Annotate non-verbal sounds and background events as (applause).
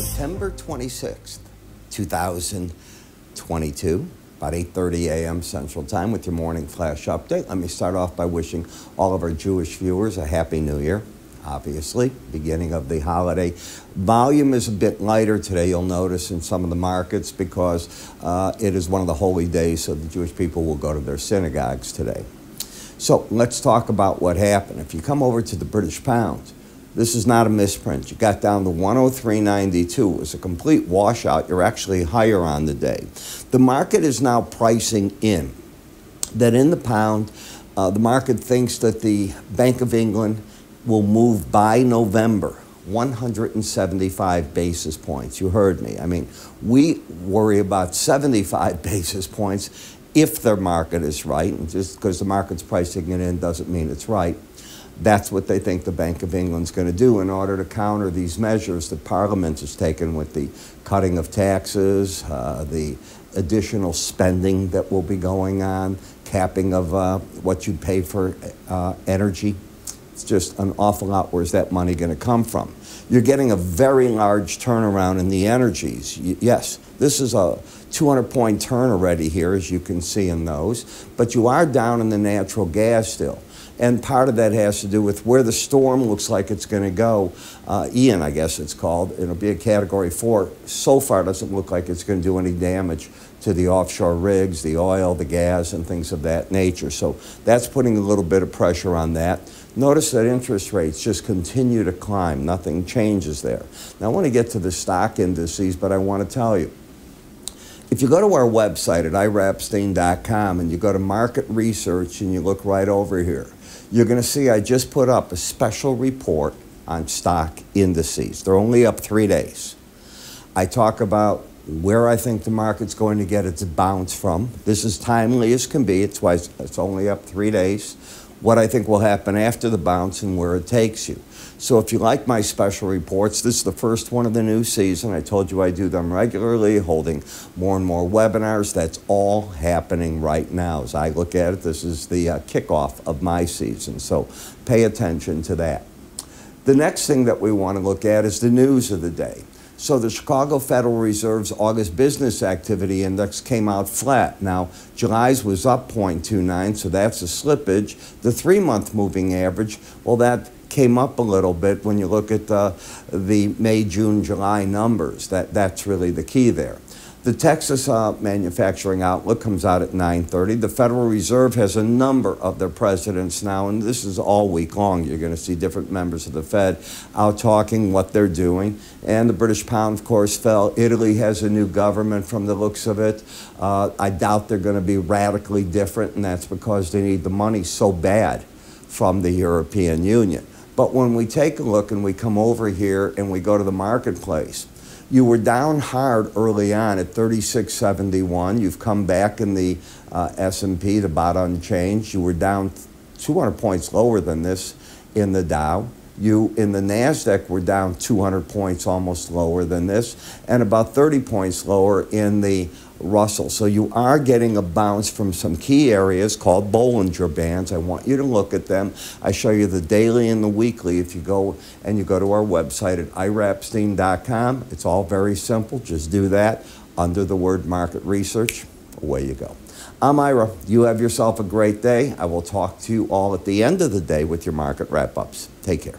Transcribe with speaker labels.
Speaker 1: 26th, 2022, about 8.30 a.m. Central Time with your morning flash update. Let me start off by wishing all of our Jewish viewers a Happy New Year obviously, beginning of the holiday. Volume is a bit lighter today, you'll notice, in some of the markets because uh, it is one of the holy days, so the Jewish people will go to their synagogues today. So let's talk about what happened. If you come over to the British pound, this is not a misprint. You got down to 103.92. It was a complete washout. You're actually higher on the day. The market is now pricing in that in the pound, uh, the market thinks that the Bank of England will move by November 175 basis points. You heard me. I mean, we worry about 75 (laughs) basis points if their market is right. And just because the market's pricing it in doesn't mean it's right. That's what they think the Bank of England's going to do in order to counter these measures that Parliament has taken with the cutting of taxes, uh, the additional spending that will be going on, capping of uh, what you pay for uh, energy. It's just an awful lot. Where's that money going to come from? You're getting a very large turnaround in the energies. yes, this is a 200 point turn already here, as you can see in those, but you are down in the natural gas still. And part of that has to do with where the storm looks like it's going to go. Uh, Ian, I guess it's called. It'll be a category four. So far, doesn't look like it's going to do any damage to the offshore rigs, the oil, the gas, and things of that nature. So that's putting a little bit of pressure on that. Notice that interest rates just continue to climb. Nothing changes there. Now, I want to get to the stock indices, but I want to tell you. If you go to our website at iraepstein.com and you go to market research and you look right over here, you're going to see I just put up a special report on stock indices. They're only up three days. I talk about where I think the market's going to get its bounce from. This is timely as can be. It's why it's only up three days what I think will happen after the bounce and where it takes you. So if you like my special reports, this is the first one of the new season. I told you I do them regularly, holding more and more webinars. That's all happening right now. As I look at it, this is the uh, kickoff of my season. So pay attention to that. The next thing that we want to look at is the news of the day. So the Chicago Federal Reserve's August Business Activity Index came out flat. Now, July's was up 0.29, so that's a slippage. The three-month moving average, well, that came up a little bit when you look at the, the May, June, July numbers. That, that's really the key there. The Texas uh, Manufacturing Outlook comes out at 9:30. The Federal Reserve has a number of their presidents now, and this is all week long. You're going to see different members of the Fed out talking what they're doing. And the British pound, of course, fell. Italy has a new government from the looks of it. Uh, I doubt they're going to be radically different, and that's because they need the money so bad from the European Union. But when we take a look and we come over here and we go to the marketplace, you were down hard early on at 36.71. You've come back in the uh, S&P about unchanged. You were down 200 points lower than this in the Dow. You in the Nasdaq were down 200 points, almost lower than this, and about 30 points lower in the Russell. So you are getting a bounce from some key areas called Bollinger Bands. I want you to look at them. I show you the daily and the weekly if you go and you go to our website at iraepstein.com. It's all very simple. Just do that under the word market research. Away you go. I'm Ira. You have yourself a great day. I will talk to you all at the end of the day with your market wrap ups. Take care.